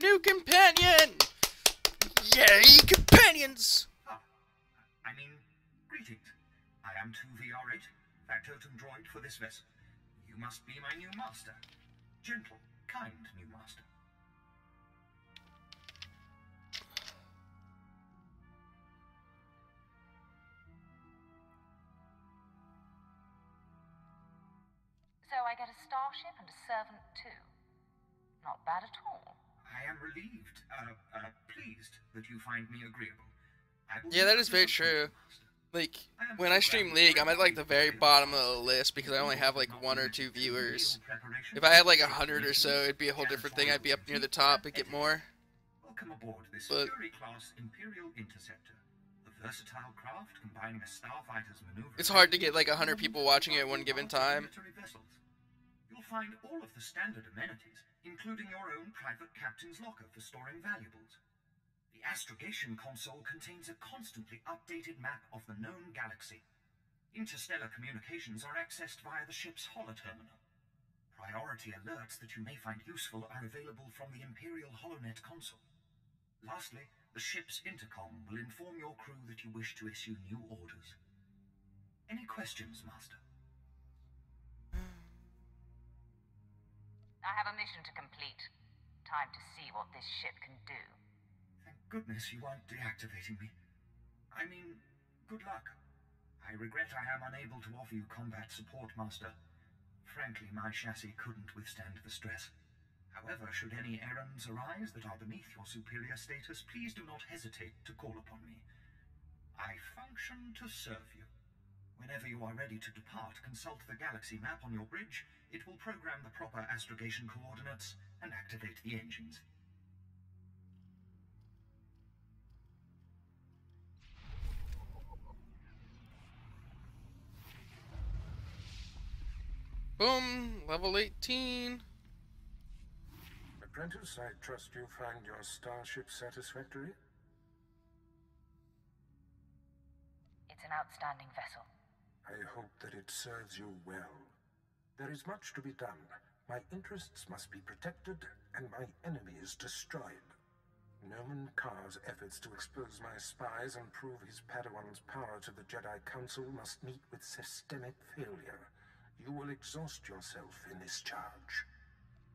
New companion! Yay, companions! Ah, I mean, greetings. I am 2VR8, factotum droid for this vessel. You must be my new master. Gentle, kind new master. Starship and a servant too. Not bad at all. I am relieved, uh, uh, pleased that you find me agreeable. Yeah, that is very true. Like, when I stream League, I'm at like the very bottom of the list because I only have like one or two viewers. If I had like a hundred or so, it'd be a whole different thing. I'd be up near the top and get more. Welcome aboard this But- Fury class Imperial Interceptor. A versatile craft combining a starfighter's maneuver. It's hard to get like a hundred people watching it at one given time. Find all of the standard amenities, including your own private captain's locker for storing valuables. The astrogation console contains a constantly updated map of the known galaxy. Interstellar communications are accessed via the ship's holoterminal. Priority alerts that you may find useful are available from the Imperial HoloNet console. Lastly, the ship's intercom will inform your crew that you wish to issue new orders. Any questions, Master? I have a mission to complete. Time to see what this ship can do. Thank goodness you aren't deactivating me. I mean, good luck. I regret I am unable to offer you combat support, Master. Frankly, my chassis couldn't withstand the stress. However, should any errands arise that are beneath your superior status, please do not hesitate to call upon me. I function to serve you. Whenever you are ready to depart, consult the galaxy map on your bridge. It will program the proper astrogation coordinates and activate the engines. Boom, level 18. Apprentice, I trust you find your starship satisfactory? It's an outstanding vessel. I hope that it serves you well. There is much to be done. My interests must be protected, and my enemies destroyed. Nomen Karr's efforts to expose my spies and prove his Padawan's power to the Jedi Council must meet with systemic failure. You will exhaust yourself in this charge.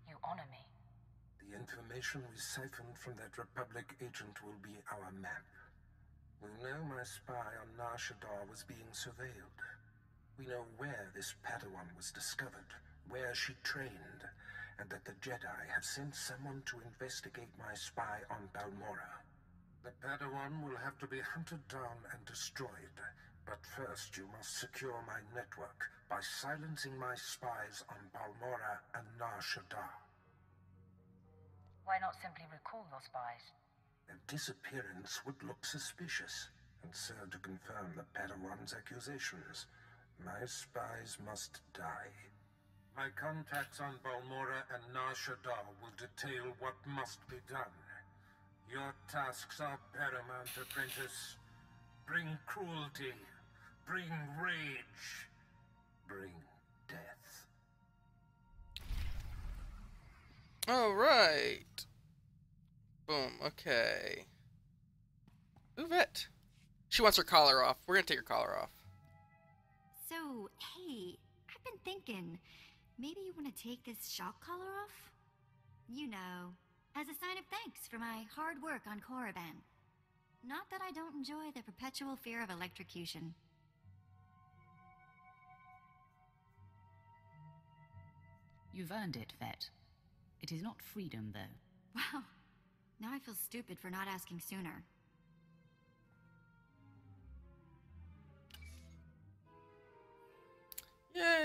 You honor me. The information we siphoned from that Republic agent will be our map. We know my spy on Nar Shaddaa was being surveilled. We know where this Padawan was discovered, where she trained, and that the Jedi have sent someone to investigate my spy on Balmora. The Padawan will have to be hunted down and destroyed, but first you must secure my network by silencing my spies on Balmora and Nar Shaddaa. Why not simply recall your spies? Their disappearance would look suspicious and serve to confirm the Padawan's accusations. My spies must die. My contacts on Balmora and Nar will detail what must be done. Your tasks are paramount, apprentice. Bring cruelty. Bring rage. Bring death. Alright. Boom, okay. Uvette. She wants her collar off. We're gonna take her collar off. So, hey, I've been thinking, maybe you want to take this shock collar off? You know, as a sign of thanks for my hard work on Korriban. Not that I don't enjoy the perpetual fear of electrocution. You've earned it, Vette. It is not freedom, though. Wow, now I feel stupid for not asking sooner.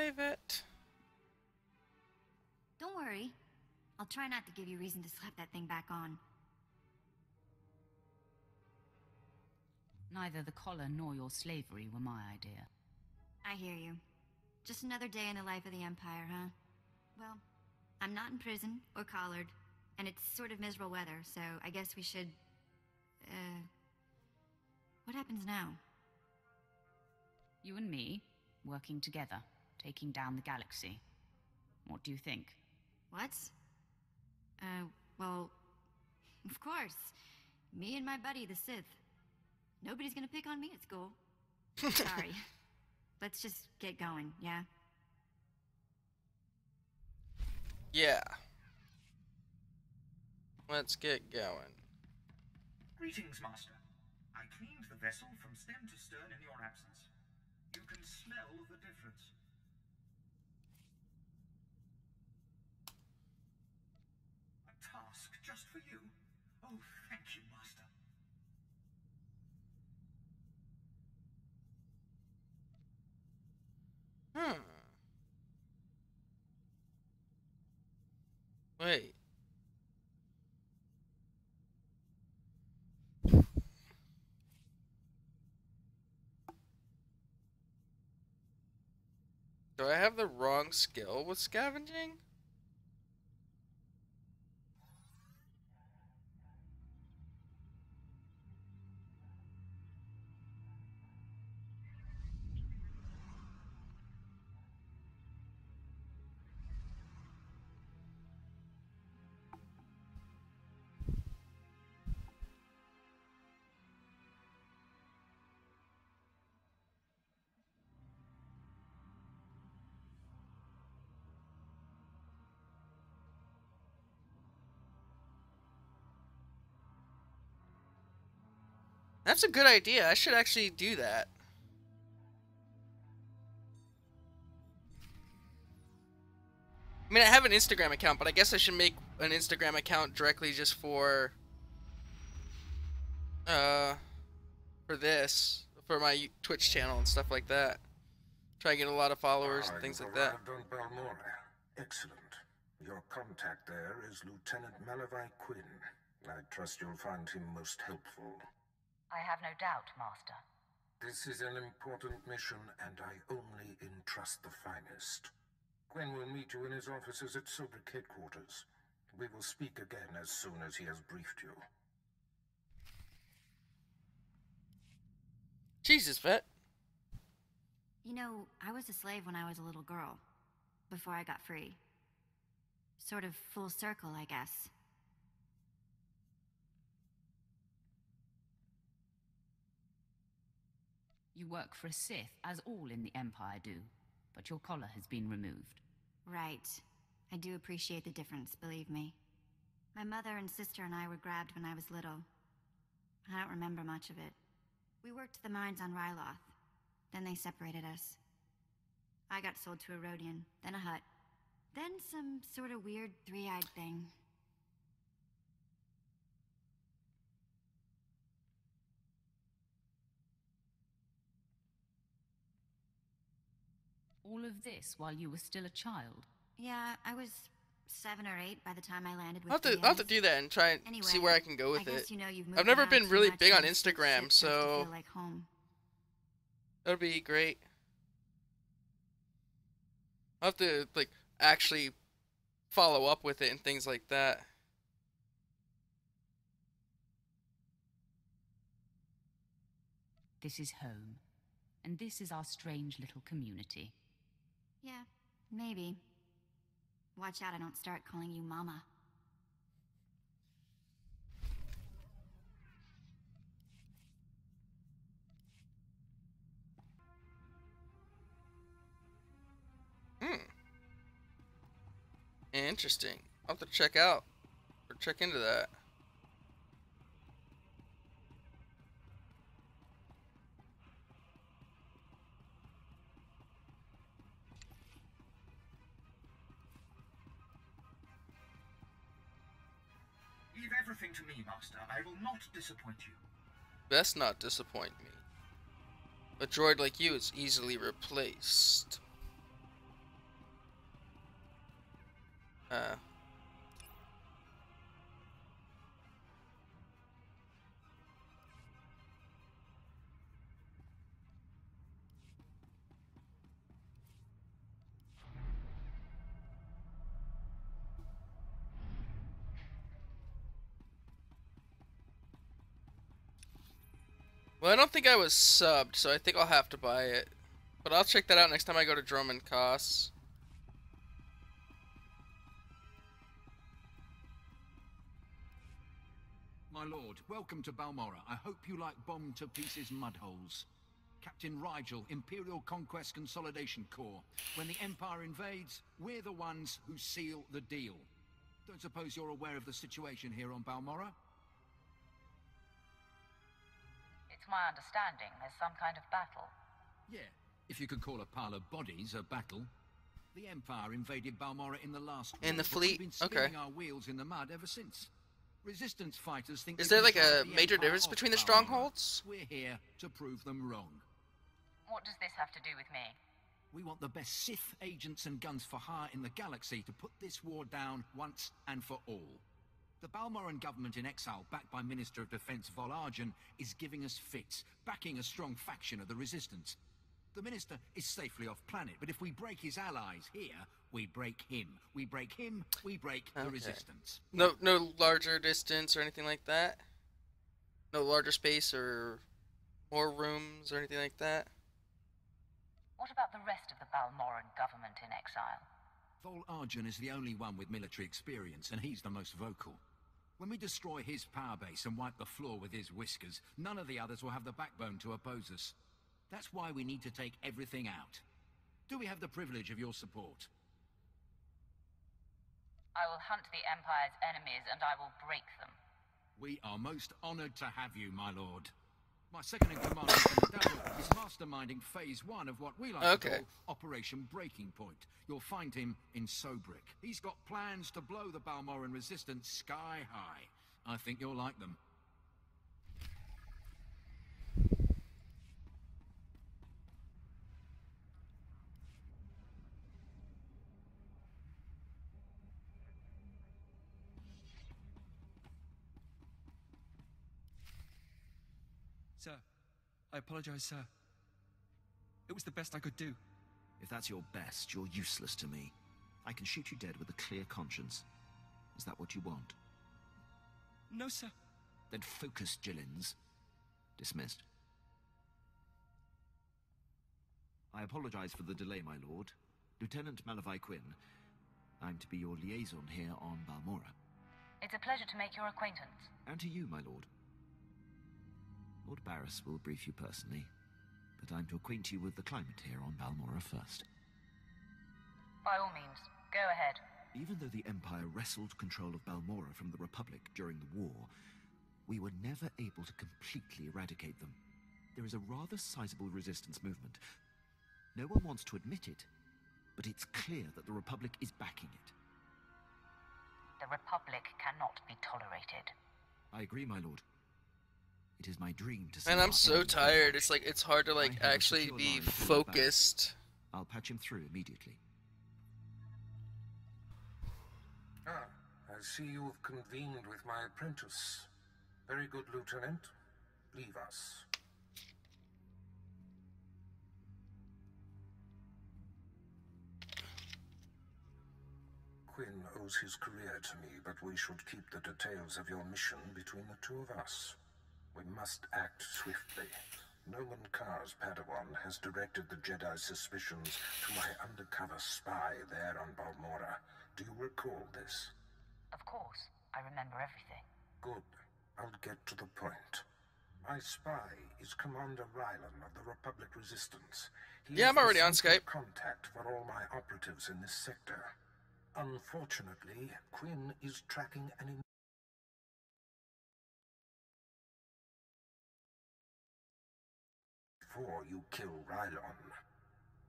Yay, Vette. Don't worry, I'll try not to give you reason to slap that thing back on. Neither the collar nor your slavery were my idea. I hear you. Just another day in the life of the Empire, huh? Well, I'm not in prison or collared, and it's sort of miserable weather, so I guess we should. Uh. What happens now? You and me, working together, taking down the galaxy. What do you think? What? Uh, well, of course. Me and my buddy, the Sith. Nobody's gonna pick on me at school. Sorry. Let's just get going, yeah? Yeah. Let's get going. Greetings, Master. I cleaned the vessel from stem to stern in your absence. You can smell the difference. A task just for you? Oh, thank you, Master. Hmm. Wait. Do I have the wrong skill with scavenging? That's a good idea. I should actually do that. I mean, I have an Instagram account, but I guess I should make an Instagram account directly just for uh for this, for my Twitch channel and stuff like that. Try to get a lot of followers and things like that. Excellent. Your contact there is Lieutenant Malavai Quinn. I trust you'll find him most helpful. I have no doubt, Master. This is an important mission, and I only entrust the finest. Quinn will meet you in his offices at Sobrik headquarters. We will speak again as soon as he has briefed you. Jesus, Vette. You know, I was a slave when I was a little girl. Before I got free. Sort of full circle, I guess. You work for a Sith, as all in the Empire do, but your collar has been removed. Right. I do appreciate the difference, believe me. My mother and sister and I were grabbed when I was little. I don't remember much of it. We worked the mines on Ryloth. Then they separated us. I got sold to a Rodian, then a Hutt. Then some sort of weird three-eyed thing. All of this while you were still a child. Yeah, I was seven or eight by the time I landed with I'll have, to, I'll have to do that and try and Anyway, see where I can go with I guess it. You know you've I've never been really big on and this ship Instagram, so- like home. that would be great. I'll have to like actually follow up with it and things like that. This is home. And this is our strange little community. Yeah, maybe. Watch out I don't start calling you Mama. Hmm. Interesting. I'll have to check out or check into that. Everything to me, Master. I will not disappoint you. Best not disappoint me. A droid like you is easily replaced. Uh. Well, I don't think I was subbed, so I think I'll have to buy it. But I'll check that out next time I go to Dromund Kaas. My lord, welcome to Balmora. I hope you like bomb to pieces mud holes. Captain Rigel, Imperial Conquest Consolidation Corps. When the Empire invades, we're the ones who seal the deal. Don't suppose you're aware of the situation here on Balmora? It's my understanding there's some kind of battle. Yeah, if you could call a pile of bodies a battle. The Empire invaded Balmora in the last In war, the but we've fleet? been Okay. our wheels in the mud ever since. Resistance fighters think Is there like a the major Empire difference between the Balmora. strongholds? We're here to prove them wrong. What does this have to do with me? We want the best Sith agents and guns for hire in the galaxy to put this war down once and for all. The Balmoran government in exile, backed by Minister of Defense Vol Argen, is giving us fits, backing a strong faction of the Resistance. The Minister is safely off planet, but if we break his allies here, we break him. We break him, we break the Resistance. No, no larger distance or anything like that. No larger space or more rooms or anything like that. What about the rest of the Balmoran government in exile? Vol Argen is the only one with military experience, and he's the most vocal. When we destroy his power base and wipe the floor with his whiskers, none of the others will have the backbone to oppose us. That's why we need to take everything out. Do we have the privilege of your support? I will hunt the Empire's enemies and I will break them. We are most honored to have you, my lord. My second in command, is masterminding phase one of what we like to call Operation Breaking Point. You'll find him in Sobrik. He's got plans to blow the Balmoran resistance sky high. I think you'll like them. I apologize, sir. It was the best I could do. If that's your best, you're useless to me. I can shoot you dead with a clear conscience. Is that what you want? No, sir. Then focus, Gillins. Dismissed. I apologize for the delay, my lord. Lieutenant Malavai Quinn. I'm to be your liaison here on Balmora. It's a pleasure to make your acquaintance. And to you, my lord. Lord Baras will brief you personally, but I'm to acquaint you with the climate here on Balmora first. By all means, go ahead. Even though the Empire wrestled control of Balmora from the Republic during the war, we were never able to completely eradicate them. There is a rather sizable resistance movement. No one wants to admit it, but it's clear that the Republic is backing it. The Republic cannot be tolerated. I agree, my lord. It is my dream to see. Man, I'm so tired. It's like it's hard to like actually be line to Lord Baras. focused. I'll patch him through immediately. Ah, I see you've convened with my apprentice. Very good, Lieutenant. Leave us. Quinn owes his career to me, but we should keep the details of your mission between the two of us. We must act swiftly. Nomen Karr's Padawan has directed the Jedi's suspicions to my undercover spy there on Balmora. Do you recall this? Of course, I remember everything. Good. I'll get to the point. My spy is Commander Rylon of the Republic Resistance. He Yeah, I'm already on Skype. Contact for all my operatives in this sector. Unfortunately, Quinn is tracking an. Before you kill Rylon.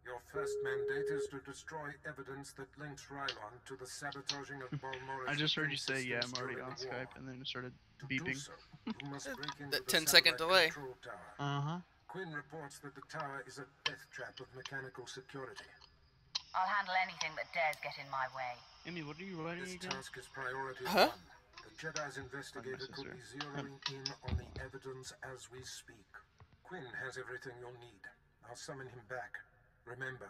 Your first mandate is to destroy evidence that links Rylon to the sabotaging of Balmora's I just heard you say, yeah, I'm already on. Skype, and then it started To beeping. so, you must break into That the 10 second delay. Uh huh. Quinn reports that the tower is a death trap of mechanical security. I'll handle anything that dares get in my way. Amy, what are you writing This again? task is priority Huh? one. The Jedi's investigator could be zeroing in on the evidence as we speak. Quinn has everything you'll need. I'll summon him back. Remember,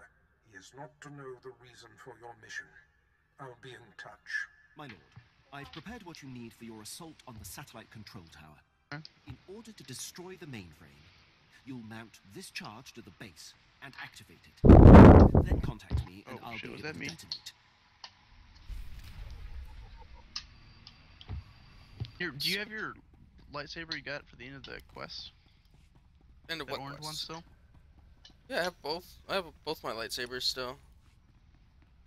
he is not to know the reason for your mission. I'll be in touch. My lord, I've prepared what you need for your assault on the satellite control tower. Huh? In order to destroy the mainframe, you'll mount this charge to the base and activate it. Then contact me and Oh, I'll shit, be was able that to me? detonate. Here, do you have your lightsaber you got for the end of the quest? And the what orange one still? Yeah, I have both. I have both my lightsabers still.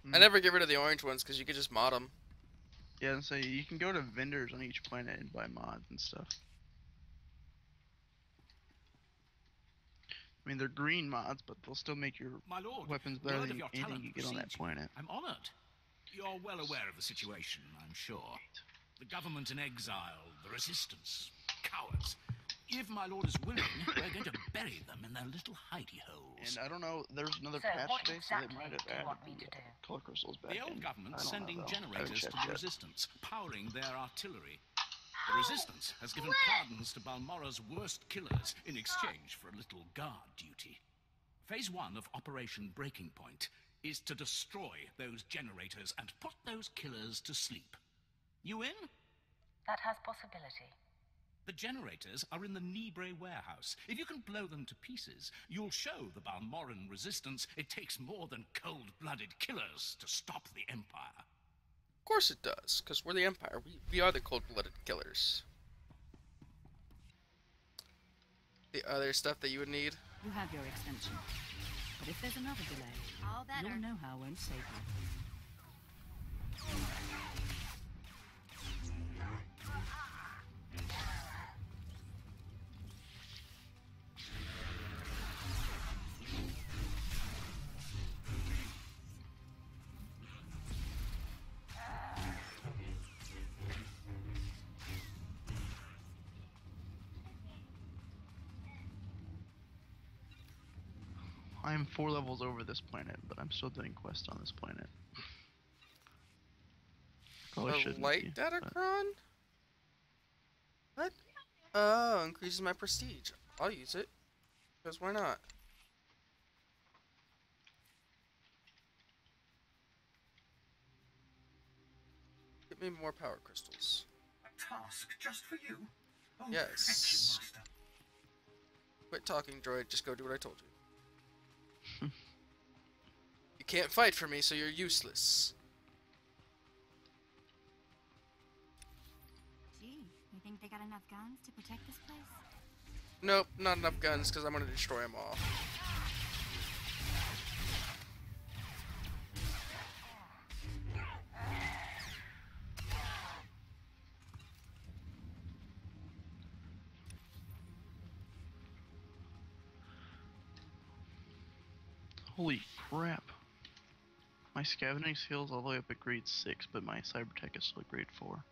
I Mm. never get rid of the orange ones because you could just mod them. Yeah, and so you can go to vendors on each planet and buy mods and stuff. I mean, they're green mods, but they'll still make your My lord, weapons better than anything talent you get on that planet. I'm honored. You're well aware of the situation, I'm sure. The government in exile, the resistance, cowards. If my lord is willing, we're going to bury them in their little hidey holes. And I don't know, there's another So patch what today, so they might have added the uh, color crystals back The old in. government's sending know, though. I haven't generators to the yet. resistance, powering their artillery. The resistance has given pardons to Balmora's worst killers in exchange for a little guard duty. Phase one of Operation Breaking Point is to destroy those generators and put those killers to sleep. You in? That has possibility. The generators are in the Nibre warehouse. If you can blow them to pieces, you'll show the Balmoran resistance it takes more than cold-blooded killers to stop the Empire. Of course it does, because we're the Empire. We, we are the cold-blooded killers. The other stuff that you would need. You have your extension. But if there's another delay, All better. you'll know how I won't save you. I am four levels over this planet, but I'm still doing quests on this planet. Probably a shouldn't light be, Datacron? What? Oh, increases my prestige. I'll use it. Because why not? Get me more power crystals. A task just for you? Oh, Yes. thank you, Master. Quit talking, droid. Just go do what I told you. Can't fight for me, so you're useless. Gee, you think they got enough guns to protect this place? Nope, not enough guns, because I'm gonna destroy them all. Scavenging skills all the way up at grade 6, but my cyber tech is still grade 4.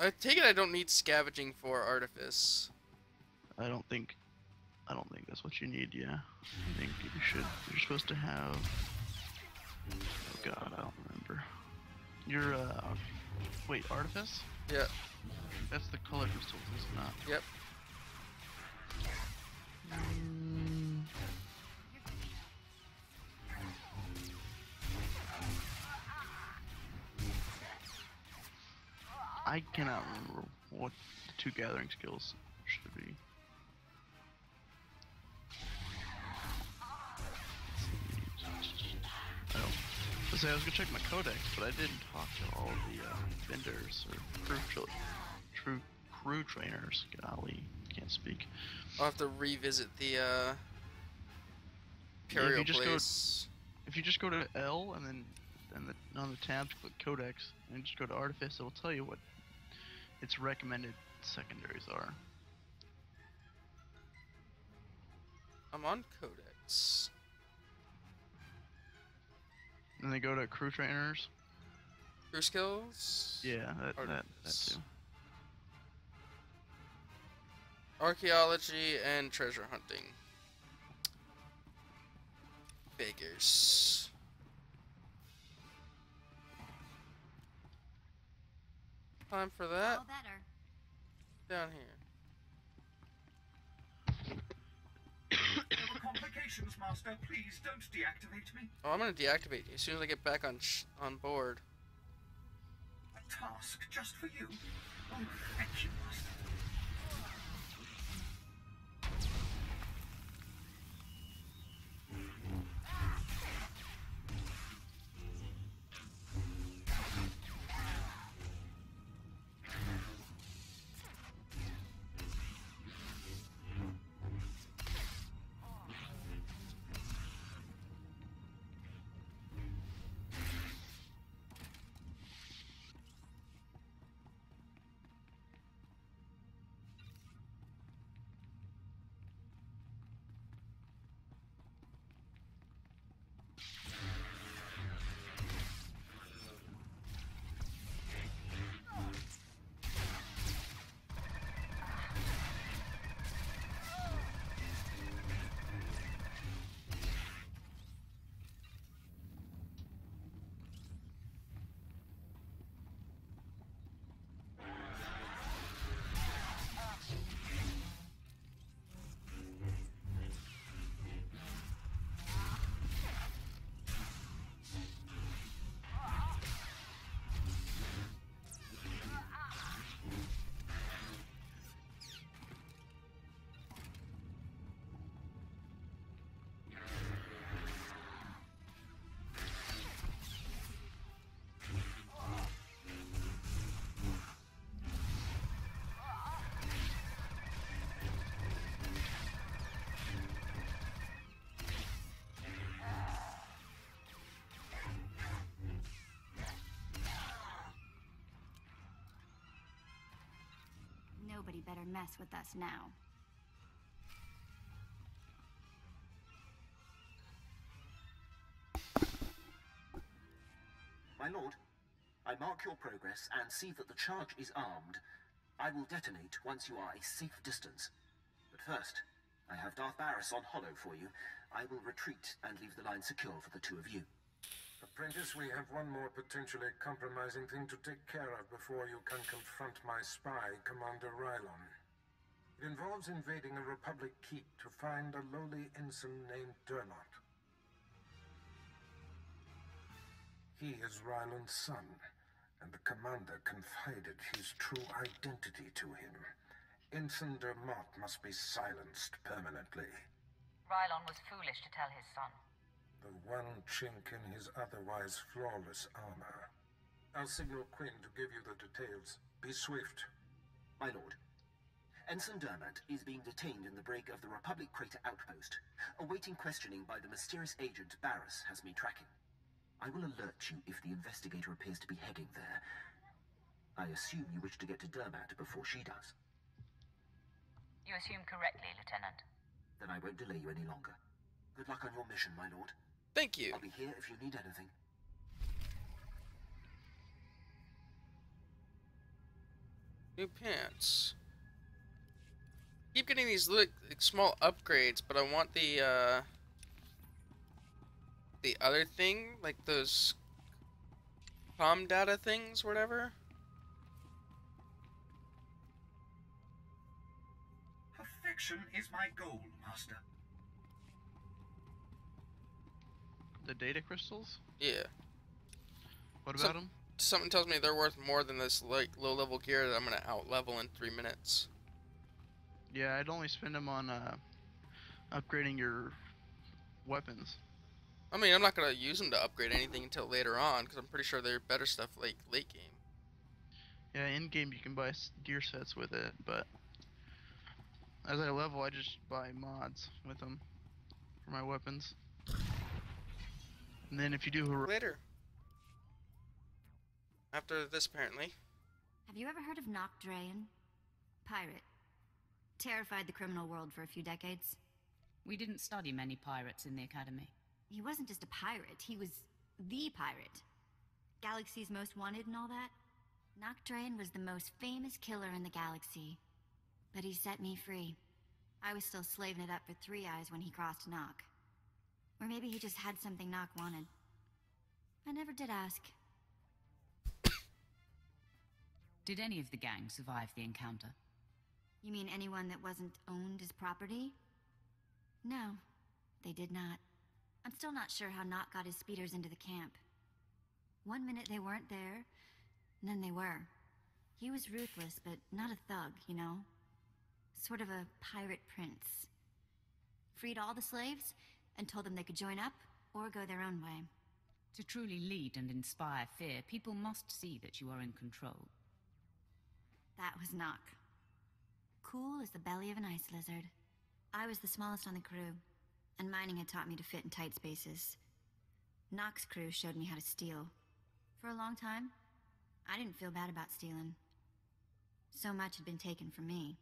I take it I don't need scavenging for artifice. I don't think I don't think that's what you need, yeah. I think you should you're supposed to have Oh god, I don't remember. Your uh wait, artifice? Yeah. That's the color crystals, is it not? Yep. I cannot remember what the two gathering skills should be. I don't. I I was gonna check my codex, but I didn't talk to all the uh, vendors or crew, true crew trainers. Golly, can't speak. I'll have to revisit the uh, Yeah, if Imperial you just go- place. If you just go to L and then and the, on the tabs click Codex and just go to Artifice, it'll tell you what its recommended secondaries are. I'm on Codex. And they go to Crew Trainers. Crew skills. Yeah, that that, that too. Archaeology and treasure hunting. Beggars. Time for that. All better. Down here. There were complications, Master. Please don't deactivate me. Oh, I'm gonna deactivate you as soon as I get back on sh- on board. A task just for you. Oh, thank you, Master. Nobody better mess with us now. My lord, I mark your progress and see that the charge is armed. I will detonate once you are a safe distance. But first, I have Darth Baras on holo for you. I will retreat and leave the line secure for the two of you. Apprentice, we have one more potentially compromising thing to take care of before you can confront my spy, Commander Rylon. It involves invading a Republic keep to find a lowly ensign named Durnot. He is Rylon's son, and the commander confided his true identity to him. Ensign Dermott must be silenced permanently. Rylon was foolish to tell his son. The one chink in his otherwise flawless armor. I'll signal Quinn to give you the details. Be swift. My lord, Ensign Dermot is being detained in the break of the Republic Crater outpost. Awaiting questioning by the mysterious agent Baras has me tracking. I will alert you if the investigator appears to be heading there. I assume you wish to get to Dermot before she does. You assume correctly, Lieutenant. Then I won't delay you any longer. Good luck on your mission, my lord. Thank you. I'll be here if you need anything. New pants. Keep getting these little like, small upgrades, but I want the uh the other thing, like those com data things, whatever. Perfection is my goal, Master. The data crystals? Yeah. What So- about them? Something tells me they're worth more than this like low level gear that I'm gonna out level in three minutes. Yeah, I'd only spend them on uh, upgrading your weapons. I mean, I'm not gonna use them to upgrade anything until later on because I'm pretty sure they're better stuff like late game. Yeah, in game you can buy gear sets with it, but as I level, I just buy mods with them for my weapons. And then if you do hero- Later. After this, apparently. Have you ever heard of Nok Drayen? Pirate. Terrified the criminal world for a few decades. We didn't study many pirates in the academy. He wasn't just a pirate, he was the pirate. Galaxy's most wanted and all that. Nok Drayen was the most famous killer in the galaxy. But he set me free. I was still slaving it up for Three Eyes when he crossed Nok. Or maybe he just had something Nok wanted. I never did ask. Did any of the gang survive the encounter? You mean anyone that wasn't owned as property? No, they did not. I'm still not sure how Nok got his speeders into the camp. One minute they weren't there, and then they were. He was ruthless, but not a thug, you know? Sort of a pirate prince. Freed all the slaves and told them they could join up or go their own way. To truly lead and inspire fear, people must see that you are in control. That was Nok. Cool as the belly of an ice lizard. I was the smallest on the crew, and mining had taught me to fit in tight spaces. Nok's crew showed me how to steal. For a long time, I didn't feel bad about stealing. So much had been taken from me.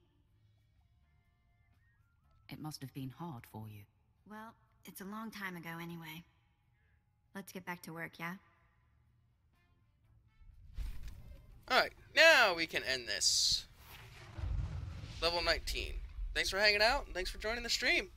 It must have been hard for you. Well, it's a long time ago anyway. Let's get back to work, yeah? Alright, now we can end this. Level 19. Thanks for hanging out, and thanks for joining the stream.